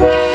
Yeah.